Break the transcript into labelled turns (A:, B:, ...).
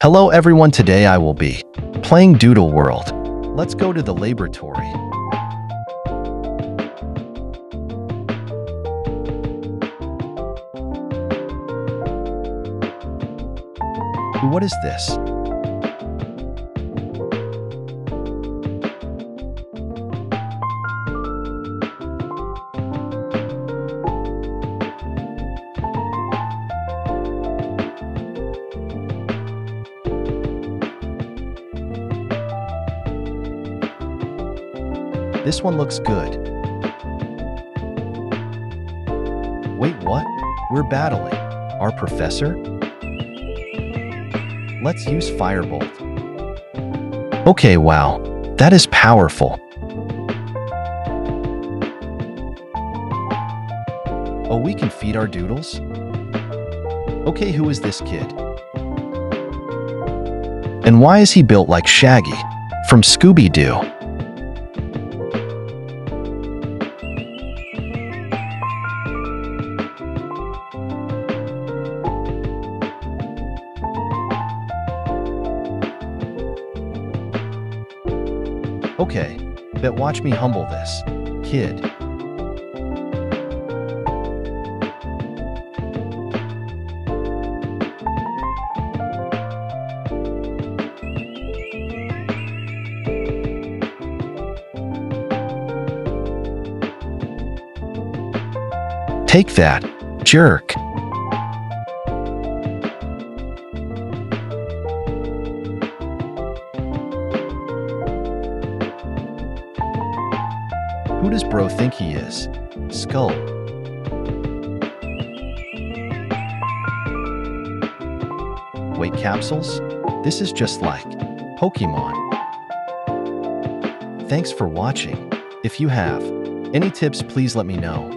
A: Hello everyone, today I will be playing Doodle World. Let's go to the laboratory. What is this? This one looks good. Wait, what? We're battling. Our professor? Let's use Firebolt. Okay, wow. That is powerful. Oh, we can feed our doodles? Okay, who is this kid? And why is he built like Shaggy from Scooby-Doo? Okay, but watch me humble this kid. Take that, jerk. Who does bro think he is? Skull. Wait, capsules? This is just like Pokemon. Thanks for watching. If you have any tips, please let me know.